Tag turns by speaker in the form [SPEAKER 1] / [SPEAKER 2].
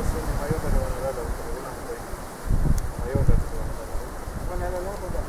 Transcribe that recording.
[SPEAKER 1] bus இந்த மயோட்டர் வந்ததால் மயோட்டர் இப்போ
[SPEAKER 2] நிலையெல்லாம் கொஞ்சம்